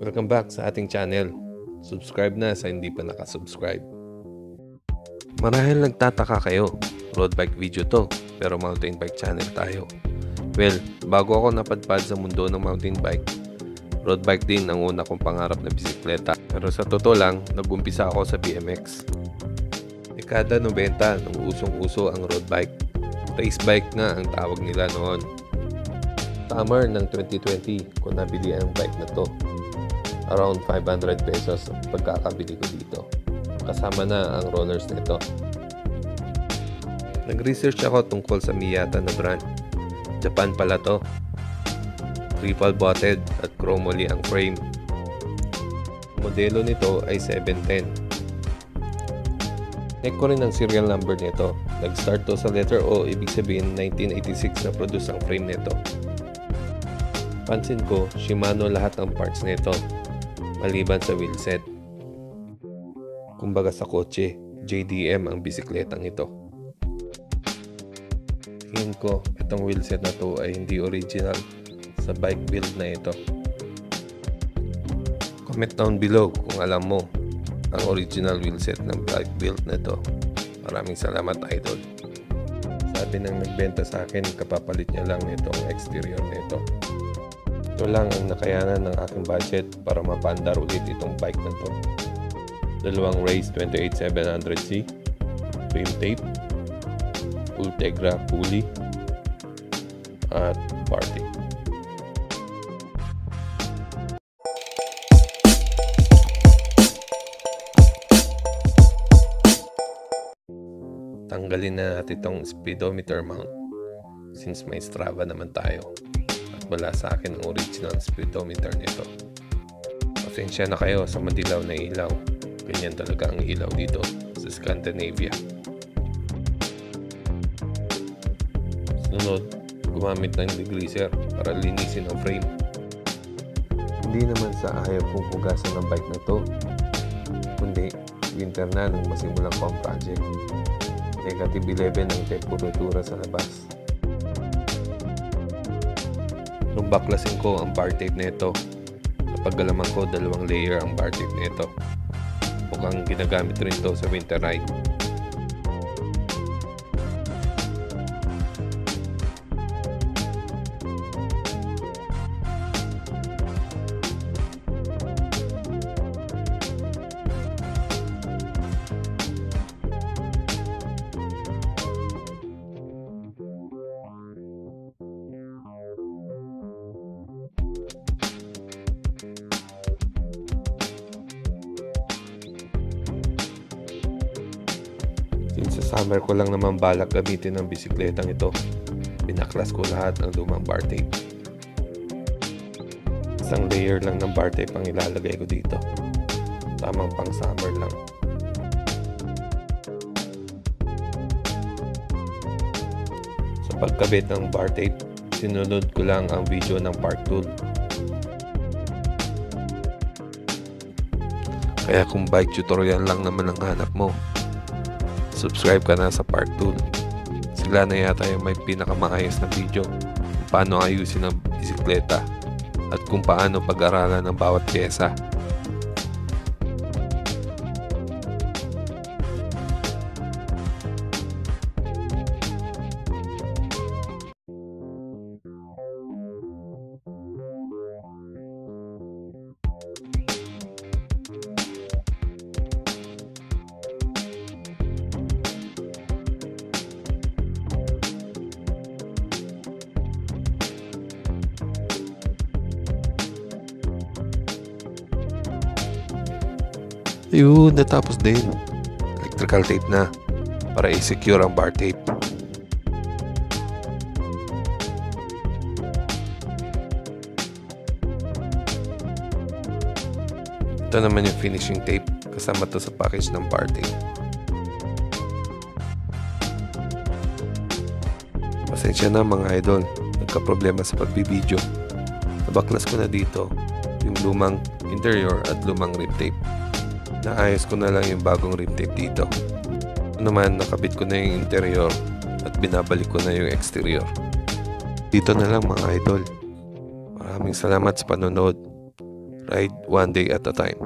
Welcome back sa ating channel. Subscribe na sa hindi pa nakasubscribe. Marahil nagtataka kayo, road bike video to, pero mountain bike channel tayo. Well, bago ako napadpad sa mundo ng mountain bike, road bike din ang una kong pangarap na bisikleta. Pero sa totoo lang, nag-umpisa ako sa BMX. Dekada 90 nung usong-uso ang road bike. Race bike nga ang tawag nila noon. Summer ng 2020 ko nabili ang bike na to. Around 500 pesos pagkakabili ko dito. Kasama na ang rollers nito. Nag-research ako tungkol sa Miyata na brand. Japan pala to. Triple botted at chromoly ang frame. Modelo nito ay 710. Check ko rin ang serial number nito. Nag-start to sa letter O, ibig sabihin 1986 na produce ang frame nito. Pansin ko, Shimano lahat ng parts nito, maliban sa wheelset. Kumbaga sa kotse, JDM ang bisikletang ito. Tingin ko, itong wheelset na to ay hindi original sa bike build na ito. Comment down below kung alam mo ang original wheelset ng bike build na ito. Maraming salamat idol. Sabi ng nagbenta sa akin, kapapalit niya lang nitong exterior nito. Ito lang ang nakayanan ng aking budget para mapandar ulit itong bike na to. Dalawang Race 28700C, rim tape, Ultegra pulley, at bar tape. Tanggalin na natin itong speedometer mount since may Strava naman tayo wala sa akin ang original speedometer nito. Pasensya na kayo sa madilaw na ilaw. Ganyan talaga ang ilaw dito sa Scandinavia. Sunod, gumamit ng degreaser para linisin ang frame. Hindi naman sa ayaw kong hugasan ng bike na to, kundi winter na nung masimulan ko ang project. Negative 11 ang temperatura sa labas. Nung baklasin ko ang bar tape nito, napagalaman ko dalawang layer ang bar tape nito. Mukhang ginagamit rin to sa winter ride. Sa summer ko lang naman balak gamitin ang bisikletang ito, pinaklas ko lahat ng lumang bar tape. Isang layer lang ng bar tape ang ilalagay ko dito. Tamang pang summer lang. Sa pagkabit ng bar tape, sinunod ko lang ang video ng park tool. Kaya kung bike tutorial lang naman ang hanap mo, subscribe ka na sa Park Tool. Sila na yata yung may pinakamaayos na video paano ayusin ang bisikleta at kung paano pag-aralan ng bawat pyesa. Yun, natapos din. Electrical tape na para i-secure ang bar tape. Ito naman yung finishing tape kasama to sa package ng bar tape. Pasensya na mga idol, nagka-problema sa pagbibideo. Nabaklas ko na dito yung lumang interior at lumang rim tape. Naayos ko na lang yung bagong rim tape dito. Ano naman, nakabit ko na yung interior at binabalik ko na yung exterior. Dito na lang mga idol. Maraming salamat sa panonood. Ride one day at a time.